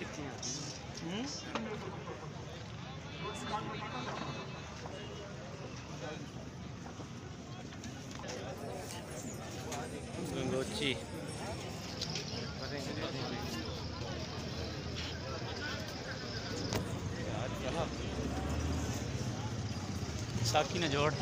कितनी आती गंगोची। साकी ने जोड़।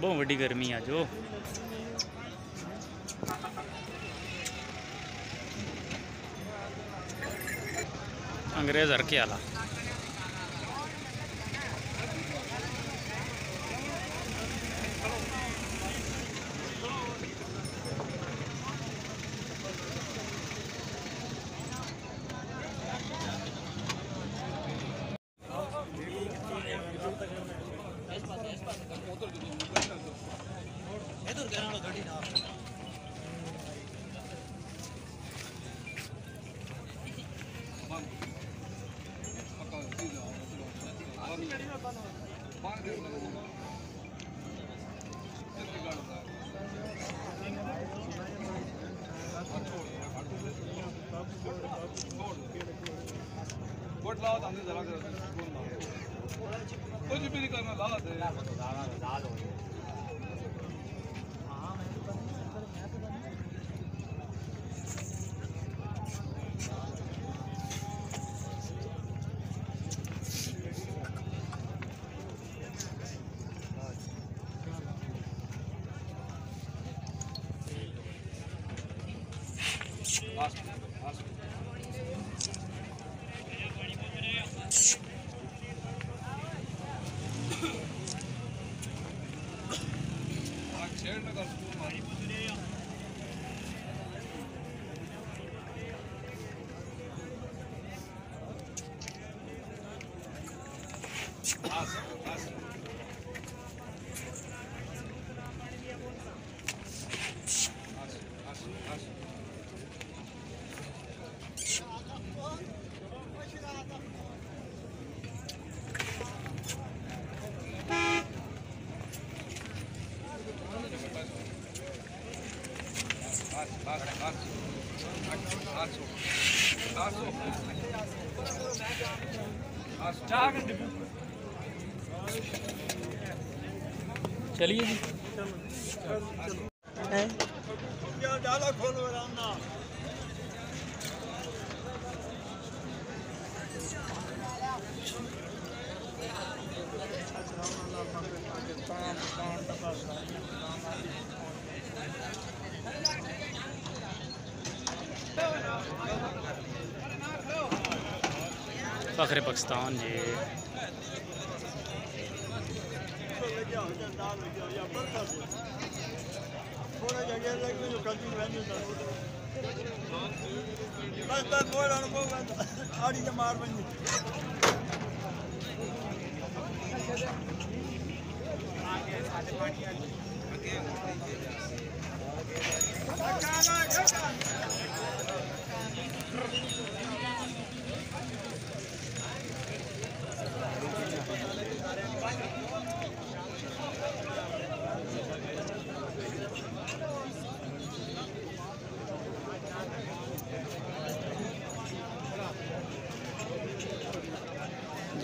બહુ વડી ગરમી આ જો અંગ્રેજ હરખી આલા Bye. Awesome. चलिए जी Thank you. फखरे पाकिस्तान जी। थोड़ा जगह लग जो कल्टी वैल्यू ना बस बस बोल रहा हूँ बस आड़ी के मार बनी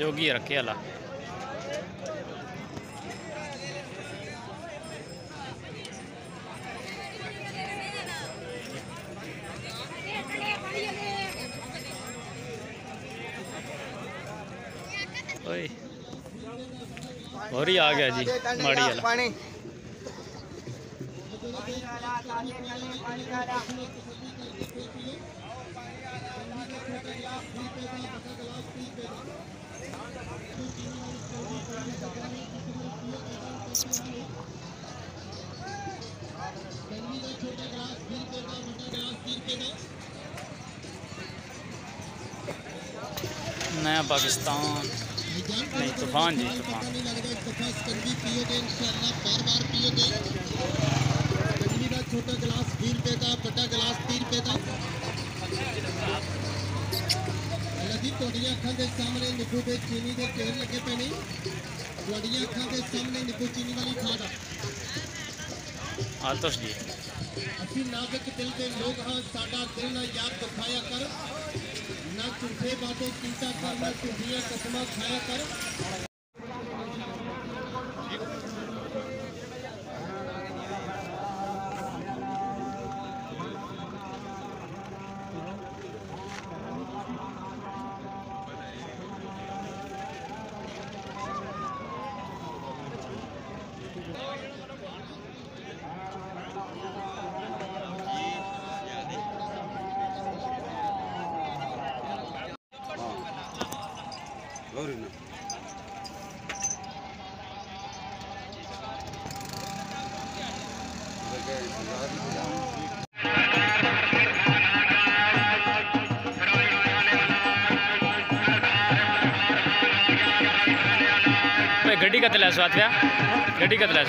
जोगी रखे अला और ही आ गया जी माड़ी वाला। पानी। नया पाकिस्तान। नहीं, तूफ़ान जी, तूफ़ान। छोटा गिलास बीस रुपए का बड़ा गिलास तीस रुपए का ਤੁਹਾਡੀਆਂ ਅੱਖਾਂ ਦੇ ਸਾਹਮਣੇ ਨਿੱਬੂ ਤੇ ਚੀਨੀ ਦੇ ਢੇਰ ਲੱਗੇ ਪਏ ਨੇ ਤੁਹਾਡੀਆਂ ਅੱਖਾਂ ਦੇ ਸਾਹਮਣੇ ਨਿੱਬੂ ਚੀਨੀ ਵਾਲੀ ਖਾਦ ਆ ਆਲਤਸ ਜੀ ਅਸੀਂ ਨਾਜ਼ੁਕ ਦਿਲ ਦੇ ਲੋਕ ਹਾਂ ਸਾਡਾ ਦਿਲ ਨਾ ਯਾਦ ਦੁਖਾਇਆ ਕਰ ਨਾ ਝੂਠੇ ਬਾਤੋਂ ਕੀਤਾ ਕਰ ਨਾ ਝੂਠੀਆਂ ਕਸਮਾਂ ਖਾਇਆ ਕਰ गड्डी का तलाश हुआ था गड्डी का तलाश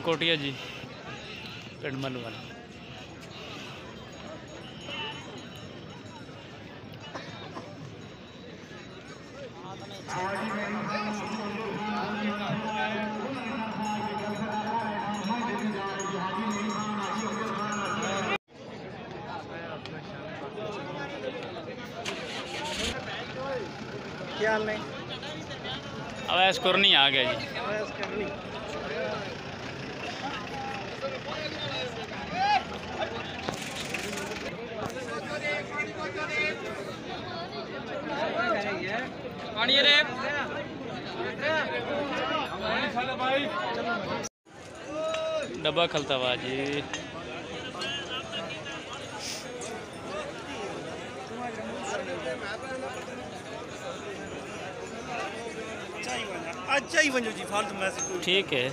किंग कोटिया जी पिंड मलवाल क्या हाल नहीं अवैस कुरनी आ गया जी। डब्बा खलता हुआ जी। अच्छा ही वञो जी फालतू मैसेज ठीक है।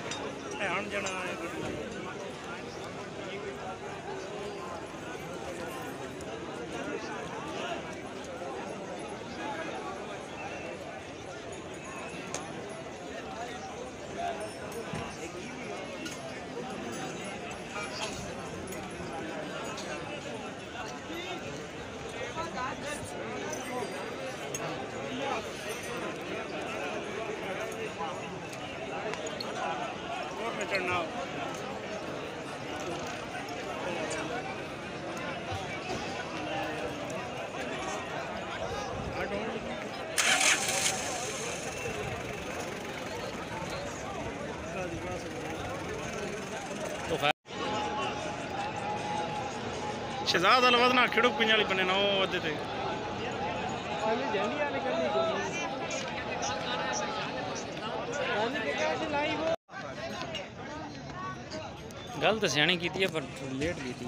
वदना खिड़क पिंज वाली बने ना वधे ते गल तो सियाणी की पर लेट की थी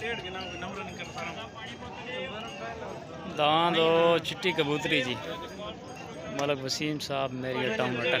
टेढ़ के नाम नंबर नहीं कर सारा दान दो, चिट्टी कबूतरी जी। मलक वसीम साहब, मेरी टाउन अटक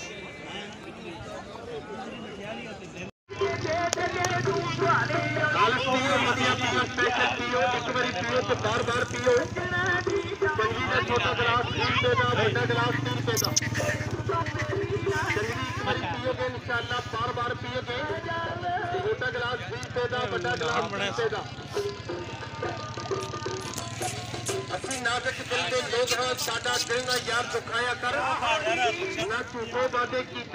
ਪਰਵਾਹ ਹੀ ਨਹੀਂ ਜਿਹੜਾ ਅੱਛਾ ਜੀ ਮਾਸਟਰ ਵਾਲਾ ਹੱਥ ਨਾਲ ਬਾਰ ਬਾਰ ਪੀਓ ਚੰਗੀ ਦਾ ਛੋਟਾ ਗਲਾਸ 30 ਰੁਪਏ ਦਾ ਵੱਡਾ ਗਲਾਸ 30 ਰੁਪਏ ਦਾ ਚੰਗੀ ਇੱਕ ਵਾਰੀ ਪੀਓਗੇ ਇਨਸ਼ਾਅੱਲਾ ਬਾਰ ਬਾਰ ਪੀਓਗੇ ਛੋਟਾ ਗਲਾਸ 20 ਰੁਪਏ ਦਾ ਵੱਡਾ ਗਲਾਸ 30 ਰੁਪਏ ਦਾ ਅਸੀਂ ਨਾਜ਼ਕ ਦਿਲ ਦੇ ਲੋਕ ਹਾਂ, ਸਾਡਾ ਦਿਲ ਨਾ ਯਾਰ ਦੁਖਾਇਆ ਕਰ। ਨਾ ਝੂਠੇ ਵਾਦੇ ਕੀਤਾ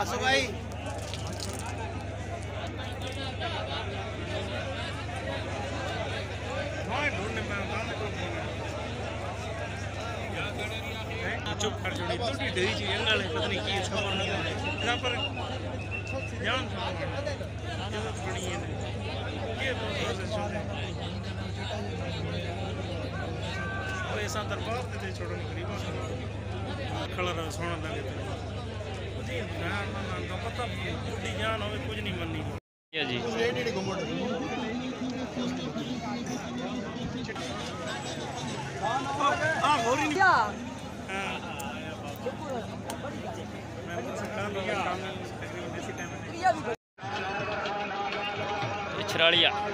आशु भाई। चुप कर छोड़ी तो डी डी जी अंगल पता नहीं की इसका पर ना पर जान ये तो बड़ी है ये बहुत अच्छा है ऐसा दरबार ते छोड़ने करीबा कलर सोना लगे ਨਾ ਨਾ ਨਾ ਪਤਾ ਬੁੱਢੀ ਜਾਨ ਹੋਵੇ ਕੁਝ ਨਹੀਂ ਮੰਨੀ ਇਹ ਜੀ ਆ ਹੋਰ ਹੀ ਨਹੀਂ ਮੈਂ ਸਰਕਾਰ ਨੂੰ ਕੰਮ ਤਕਰੀਬਨ ਇਸੇ ਟਾਈਮ ਛਰਾਲੀਆ ਆਤੇ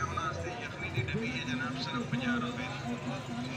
Grazie.